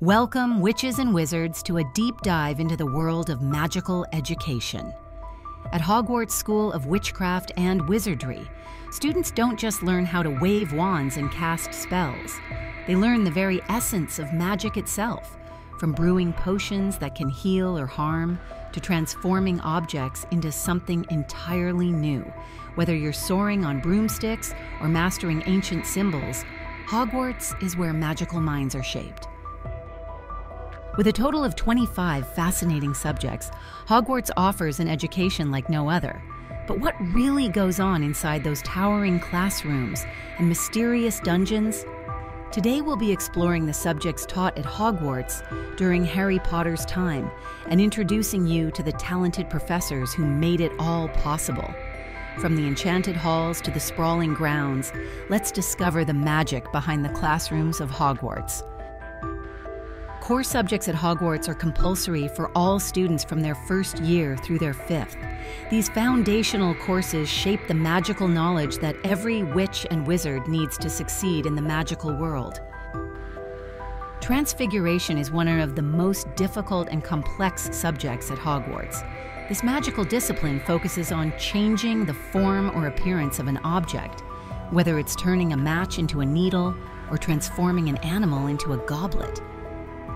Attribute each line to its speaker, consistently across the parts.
Speaker 1: Welcome, witches and wizards, to a deep dive into the world of magical education. At Hogwarts School of Witchcraft and Wizardry, students don't just learn how to wave wands and cast spells, they learn the very essence of magic itself, from brewing potions that can heal or harm to transforming objects into something entirely new. Whether you're soaring on broomsticks or mastering ancient symbols, Hogwarts is where magical minds are shaped. With a total of 25 fascinating subjects, Hogwarts offers an education like no other. But what really goes on inside those towering classrooms and mysterious dungeons? Today we'll be exploring the subjects taught at Hogwarts during Harry Potter's time and introducing you to the talented professors who made it all possible. From the enchanted halls to the sprawling grounds, let's discover the magic behind the classrooms of Hogwarts. Core subjects at Hogwarts are compulsory for all students from their first year through their fifth. These foundational courses shape the magical knowledge that every witch and wizard needs to succeed in the magical world. Transfiguration is one of the most difficult and complex subjects at Hogwarts. This magical discipline focuses on changing the form or appearance of an object, whether it's turning a match into a needle or transforming an animal into a goblet.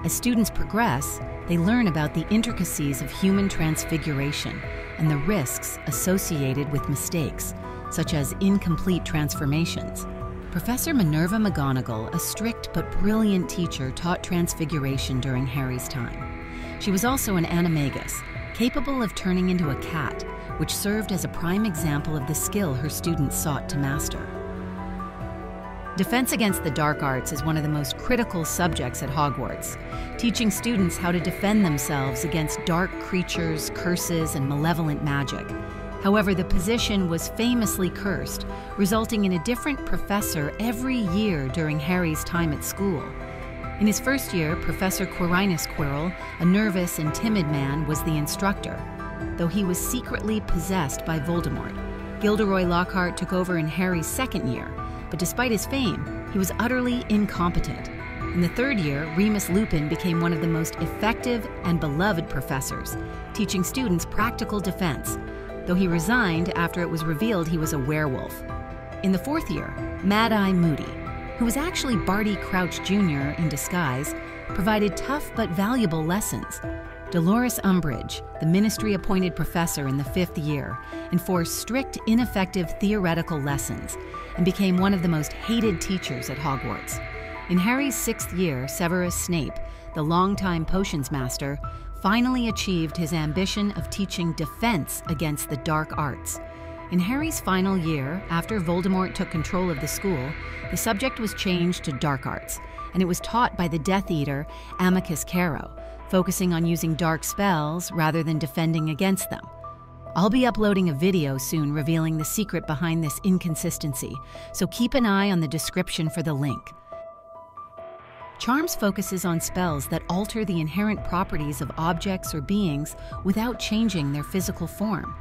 Speaker 1: As students progress, they learn about the intricacies of human transfiguration and the risks associated with mistakes, such as incomplete transformations. Professor Minerva McGonagall, a strict but brilliant teacher, taught transfiguration during Harry's time. She was also an animagus, capable of turning into a cat, which served as a prime example of the skill her students sought to master. Defense against the dark arts is one of the most critical subjects at Hogwarts, teaching students how to defend themselves against dark creatures, curses, and malevolent magic. However, the position was famously cursed, resulting in a different professor every year during Harry's time at school. In his first year, Professor Quirinus Quirrell, a nervous and timid man, was the instructor, though he was secretly possessed by Voldemort. Gilderoy Lockhart took over in Harry's second year, but despite his fame, he was utterly incompetent. In the third year, Remus Lupin became one of the most effective and beloved professors, teaching students practical defense, though he resigned after it was revealed he was a werewolf. In the fourth year, Mad Eye Moody, who was actually Barty Crouch Jr. in disguise, provided tough but valuable lessons. Dolores Umbridge, the ministry appointed professor in the fifth year, enforced strict, ineffective theoretical lessons and became one of the most hated teachers at Hogwarts. In Harry's sixth year, Severus Snape, the longtime potions master, finally achieved his ambition of teaching defense against the dark arts. In Harry's final year, after Voldemort took control of the school, the subject was changed to dark arts, and it was taught by the Death Eater, Amicus Carrow, focusing on using dark spells rather than defending against them. I'll be uploading a video soon revealing the secret behind this inconsistency, so keep an eye on the description for the link. Charms focuses on spells that alter the inherent properties of objects or beings without changing their physical form.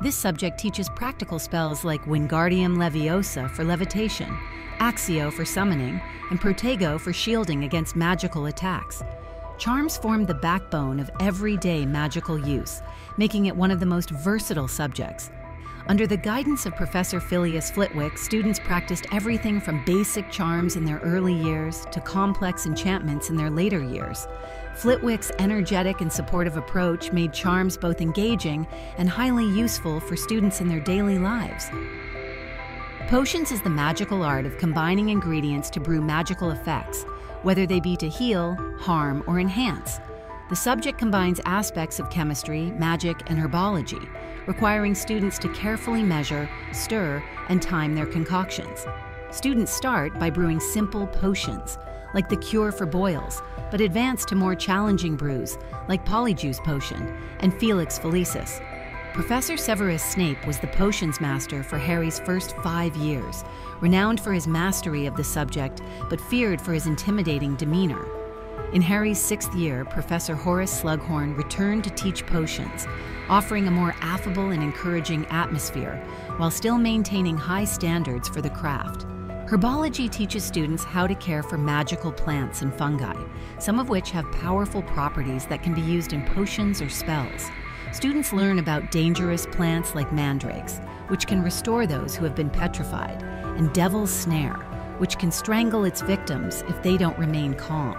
Speaker 1: This subject teaches practical spells like Wingardium Leviosa for levitation, Accio for summoning, and Protego for shielding against magical attacks. Charms form the backbone of everyday magical use, making it one of the most versatile subjects. Under the guidance of Professor Filius Flitwick, students practiced everything from basic charms in their early years to complex enchantments in their later years. Flitwick's energetic and supportive approach made charms both engaging and highly useful for students in their daily lives. Potions is the magical art of combining ingredients to brew magical effects, whether they be to heal, harm, or enhance. The subject combines aspects of chemistry, magic, and herbology, requiring students to carefully measure, stir, and time their concoctions. Students start by brewing simple potions, like the cure for boils, but advance to more challenging brews, like Polyjuice Potion and Felix Felicis, Professor Severus Snape was the potions master for Harry's first five years, renowned for his mastery of the subject, but feared for his intimidating demeanor. In Harry's sixth year, Professor Horace Slughorn returned to teach potions, offering a more affable and encouraging atmosphere while still maintaining high standards for the craft. Herbology teaches students how to care for magical plants and fungi, some of which have powerful properties that can be used in potions or spells. Students learn about dangerous plants like mandrakes, which can restore those who have been petrified, and devil's snare, which can strangle its victims if they don't remain calm.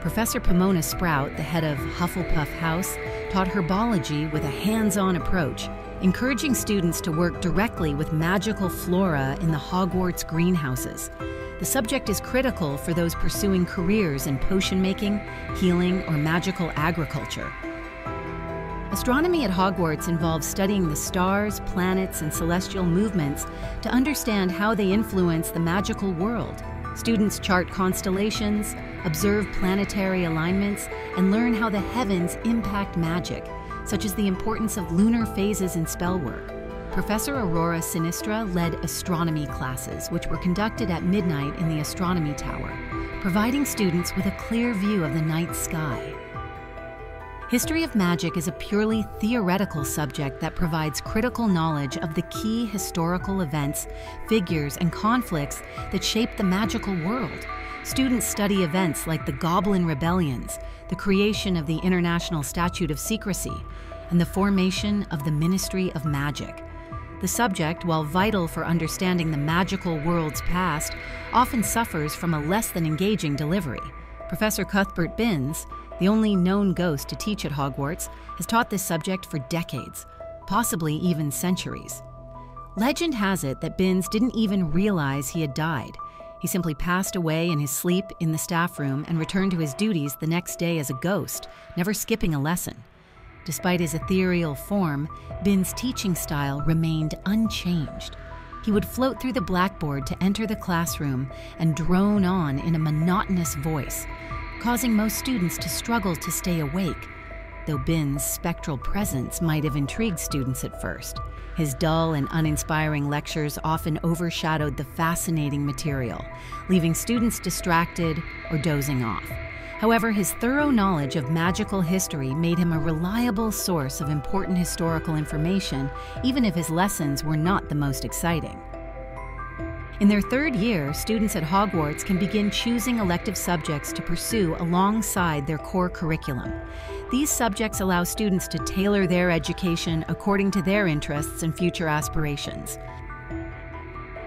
Speaker 1: Professor Pomona Sprout, the head of Hufflepuff House, taught herbology with a hands on approach encouraging students to work directly with magical flora in the Hogwarts greenhouses. The subject is critical for those pursuing careers in potion making, healing, or magical agriculture. Astronomy at Hogwarts involves studying the stars, planets, and celestial movements to understand how they influence the magical world. Students chart constellations, observe planetary alignments, and learn how the heavens impact magic such as the importance of lunar phases in spell work. Professor Aurora Sinistra led astronomy classes, which were conducted at midnight in the astronomy tower, providing students with a clear view of the night sky. History of magic is a purely theoretical subject that provides critical knowledge of the key historical events, figures, and conflicts that shape the magical world. Students study events like the Goblin Rebellions, the creation of the International Statute of Secrecy, and the formation of the Ministry of Magic. The subject, while vital for understanding the magical world's past, often suffers from a less than engaging delivery. Professor Cuthbert Binns, the only known ghost to teach at Hogwarts, has taught this subject for decades, possibly even centuries. Legend has it that Binns didn't even realize he had died. He simply passed away in his sleep in the staff room and returned to his duties the next day as a ghost, never skipping a lesson. Despite his ethereal form, Binns' teaching style remained unchanged. He would float through the blackboard to enter the classroom and drone on in a monotonous voice, causing most students to struggle to stay awake, though Binns' spectral presence might have intrigued students at first. His dull and uninspiring lectures often overshadowed the fascinating material, leaving students distracted or dozing off. However, his thorough knowledge of magical history made him a reliable source of important historical information, even if his lessons were not the most exciting. In their third year, students at Hogwarts can begin choosing elective subjects to pursue alongside their core curriculum. These subjects allow students to tailor their education according to their interests and future aspirations.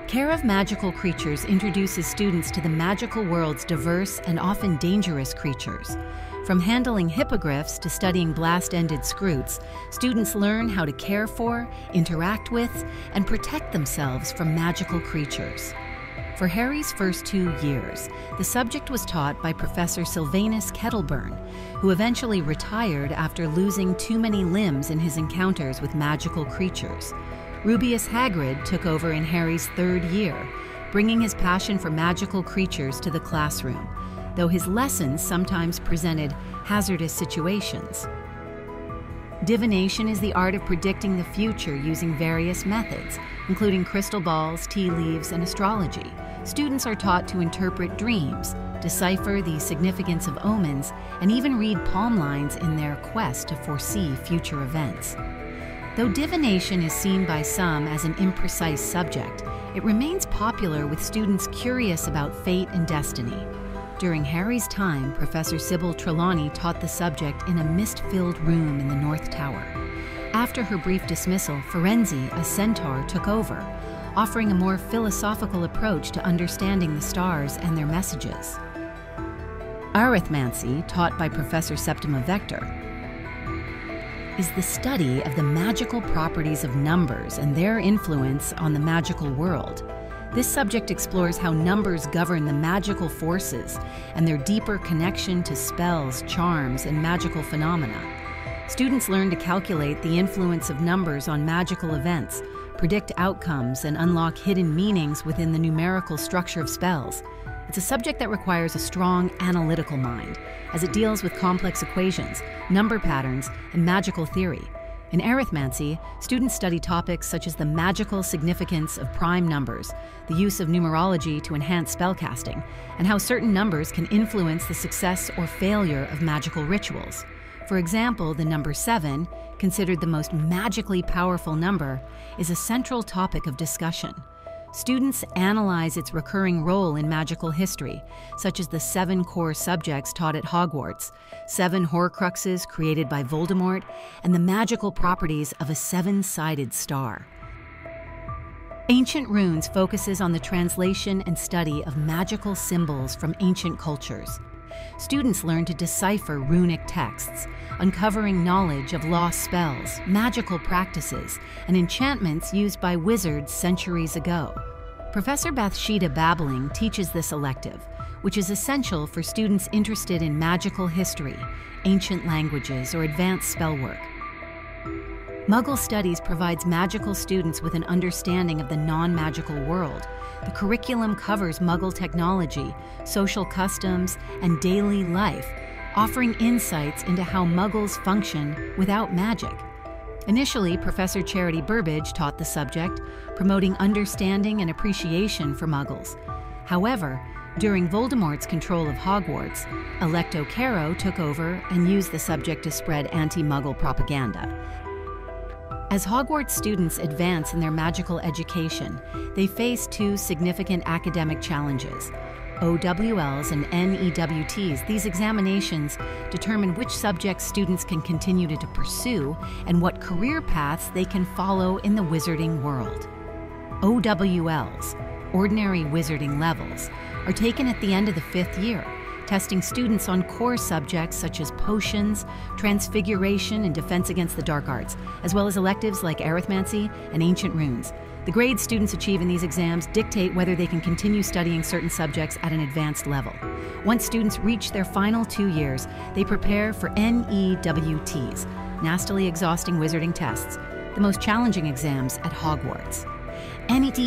Speaker 1: Care of Magical Creatures introduces students to the magical world's diverse and often dangerous creatures. From handling hippogriffs to studying blast ended skrewts, students learn how to care for, interact with, and protect themselves from magical creatures. For Harry's first two years, the subject was taught by Professor Sylvanus Kettleburn, who eventually retired after losing too many limbs in his encounters with magical creatures. Rubeus Hagrid took over in Harry's third year, bringing his passion for magical creatures to the classroom, though his lessons sometimes presented hazardous situations. Divination is the art of predicting the future using various methods, including crystal balls, tea leaves, and astrology. Students are taught to interpret dreams, decipher the significance of omens, and even read palm lines in their quest to foresee future events. Though divination is seen by some as an imprecise subject, it remains popular with students curious about fate and destiny. During Harry's time, Professor Sybill Trelawney taught the subject in a mist filled room in the North Tower. After her brief dismissal, Firenze, a centaur, took over, offering a more philosophical approach to understanding the stars and their messages. Arithmancy, taught by Professor Septima Vector, is the study of the magical properties of numbers and their influence on the magical world. This subject explores how numbers govern the magical forces and their deeper connection to spells, charms, and magical phenomena. Students learn to calculate the influence of numbers on magical events, predict outcomes, and unlock hidden meanings within the numerical structure of spells. It's a subject that requires a strong analytical mind, as it deals with complex equations, number patterns, and magical theory. In arithmancy, students study topics such as the magical significance of prime numbers, the use of numerology to enhance spellcasting, and how certain numbers can influence the success or failure of magical rituals. For example, the number 7, considered the most magically powerful number, is a central topic of discussion. Students analyze its recurring role in magical history, such as the seven core subjects taught at Hogwarts, seven Horcruxes created by Voldemort, and the magical properties of a seven sided star. Ancient Runes focuses on the translation and study of magical symbols from ancient cultures. Students learn to decipher runic texts, uncovering knowledge of lost spells, magical practices, and enchantments used by wizards centuries ago. Professor Bathsheba Babbling teaches this elective, which is essential for students interested in magical history, ancient languages, or advanced spellwork. Muggle Studies provides magical students with an understanding of the non magical world. The curriculum covers Muggle technology, social customs, and daily life, offering insights into how Muggles function without magic. Initially, Professor Charity Burbage taught the subject, promoting understanding and appreciation for Muggles. However, during Voldemort's control of Hogwarts, Alecto Carrow took over and used the subject to spread anti Muggle propaganda. As Hogwarts students advance in their magical education, they face two significant academic challenges. OWLs and NEWTs, these examinations determine which subjects students can continue to pursue and what career paths they can follow in the wizarding world. OWLs, ordinary wizarding levels, are taken at the end of the fifth year testing students on core subjects such as potions, transfiguration, and defense against the dark arts, as well as electives like arithmancy and ancient runes. The grades students achieve in these exams dictate whether they can continue studying certain subjects at an advanced level. Once students reach their final two years, they prepare for NEWTs, nastily exhausting wizarding tests, the most challenging exams at Hogwarts. NET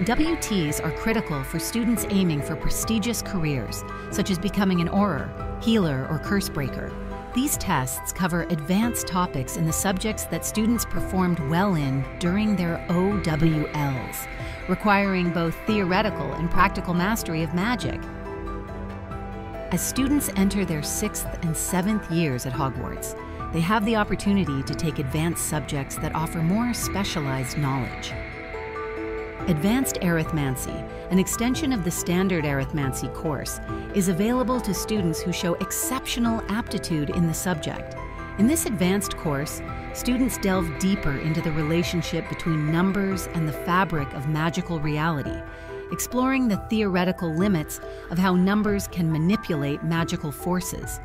Speaker 1: WTs are critical for students aiming for prestigious careers, such as becoming an Auror, healer, or curse breaker. These tests cover advanced topics in the subjects that students performed well in during their OWLs, requiring both theoretical and practical mastery of magic. As students enter their sixth and seventh years at Hogwarts, they have the opportunity to take advanced subjects that offer more specialized knowledge. Advanced Arithmancy, an extension of the standard arithmancy course, is available to students who show exceptional aptitude in the subject. In this advanced course, students delve deeper into the relationship between numbers and the fabric of magical reality, exploring the theoretical limits of how numbers can manipulate magical forces.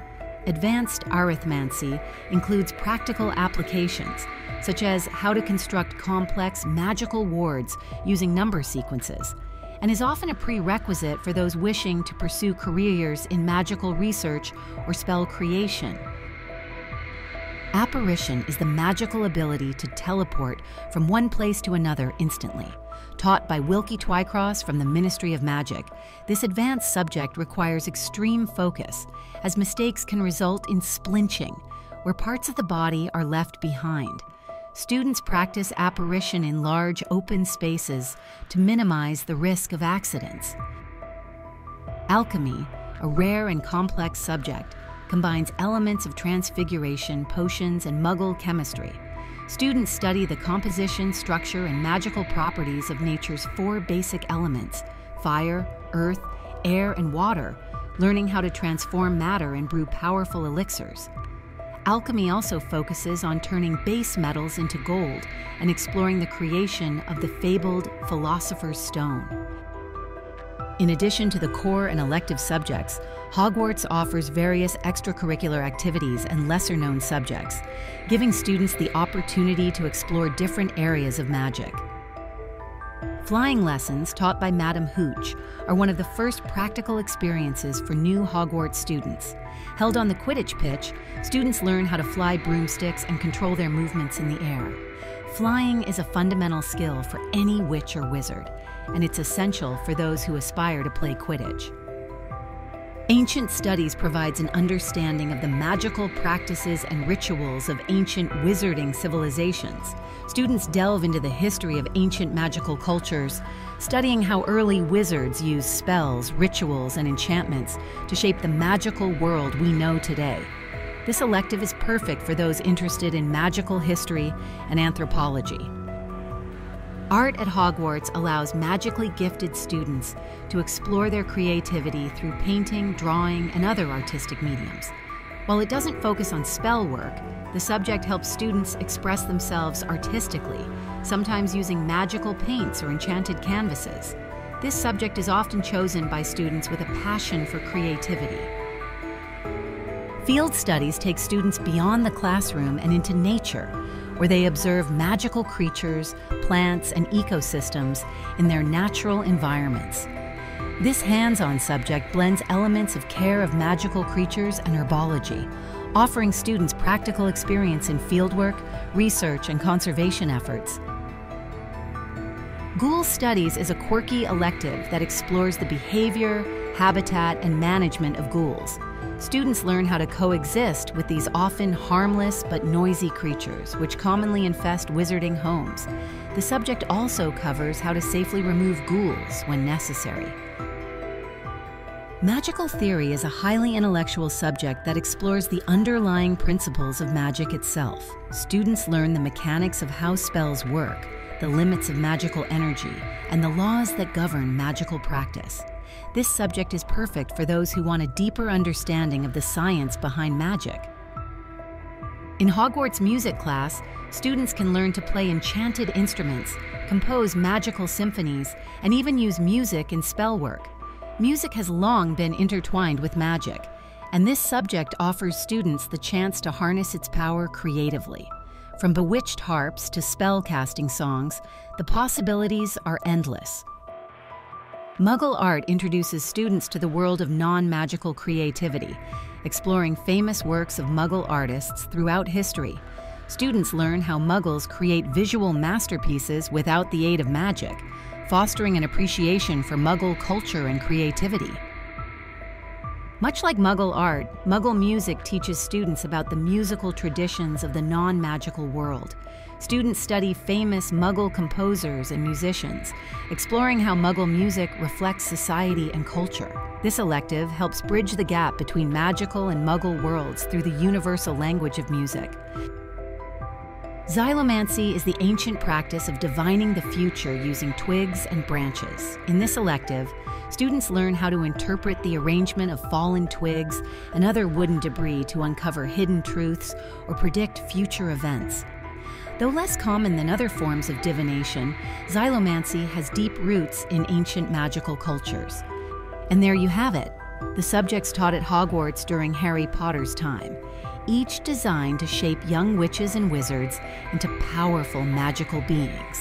Speaker 1: Advanced arithmancy includes practical applications such as how to construct complex magical wards using number sequences, and is often a prerequisite for those wishing to pursue careers in magical research or spell creation. Apparition is the magical ability to teleport from one place to another instantly. Taught by Wilkie Twycross from the Ministry of Magic, this advanced subject requires extreme focus, as mistakes can result in splinching, where parts of the body are left behind. Students practice apparition in large open spaces to minimize the risk of accidents. Alchemy, a rare and complex subject, combines elements of transfiguration, potions, and muggle chemistry. Students study the composition, structure, and magical properties of nature's four basic elements fire, earth, air, and water, learning how to transform matter and brew powerful elixirs. Alchemy also focuses on turning base metals into gold and exploring the creation of the fabled Philosopher's Stone. In addition to the core and elective subjects, Hogwarts offers various extracurricular activities and lesser known subjects, giving students the opportunity to explore different areas of magic. Flying lessons taught by Madame Hooch are one of the first practical experiences for new Hogwarts students. Held on the Quidditch pitch, students learn how to fly broomsticks and control their movements in the air. Flying is a fundamental skill for any witch or wizard, and it's essential for those who aspire to play Quidditch. Ancient Studies provides an understanding of the magical practices and rituals of ancient wizarding civilizations. Students delve into the history of ancient magical cultures, studying how early wizards used spells, rituals, and enchantments to shape the magical world we know today. This elective is perfect for those interested in magical history and anthropology. Art at Hogwarts allows magically gifted students to explore their creativity through painting, drawing, and other artistic mediums. While it doesn't focus on spell work, the subject helps students express themselves artistically, sometimes using magical paints or enchanted canvases. This subject is often chosen by students with a passion for creativity. Field studies take students beyond the classroom and into nature, where they observe magical creatures, plants, and ecosystems in their natural environments. This hands on subject blends elements of care of magical creatures and herbology, offering students practical experience in fieldwork, research, and conservation efforts. Ghoul Studies is a quirky elective that explores the behavior, habitat, and management of ghouls. Students learn how to coexist with these often harmless but noisy creatures, which commonly infest wizarding homes. The subject also covers how to safely remove ghouls when necessary. Magical theory is a highly intellectual subject that explores the underlying principles of magic itself. Students learn the mechanics of how spells work, the limits of magical energy, and the laws that govern magical practice. This subject is perfect for those who want a deeper understanding of the science behind magic. In Hogwarts music class, students can learn to play enchanted instruments, compose magical symphonies, and even use music in spell work. Music has long been intertwined with magic, and this subject offers students the chance to harness its power creatively. From bewitched harps to spell casting songs, the possibilities are endless. Muggle art introduces students to the world of non magical creativity, exploring famous works of Muggle artists throughout history. Students learn how Muggles create visual masterpieces without the aid of magic fostering an appreciation for Muggle culture and creativity. Much like Muggle art, Muggle music teaches students about the musical traditions of the non magical world. Students study famous Muggle composers and musicians, exploring how Muggle music reflects society and culture. This elective helps bridge the gap between magical and Muggle worlds through the universal language of music. Xylomancy is the ancient practice of divining the future using twigs and branches. In this elective, students learn how to interpret the arrangement of fallen twigs and other wooden debris to uncover hidden truths or predict future events. Though less common than other forms of divination, xylomancy has deep roots in ancient magical cultures. And there you have it, the subjects taught at Hogwarts during Harry Potter's time each designed to shape young witches and wizards into powerful magical beings.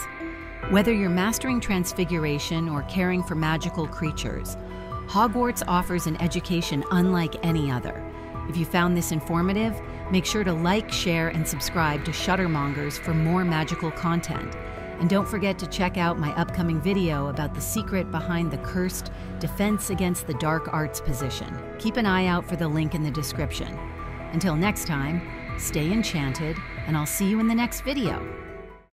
Speaker 1: Whether you're mastering transfiguration or caring for magical creatures, Hogwarts offers an education unlike any other. If you found this informative, make sure to like, share, and subscribe to Shuttermongers for more magical content. And don't forget to check out my upcoming video about the secret behind the cursed Defense Against the Dark Arts position. Keep an eye out for the link in the description. Until next time, stay enchanted, and I'll see you in the next video.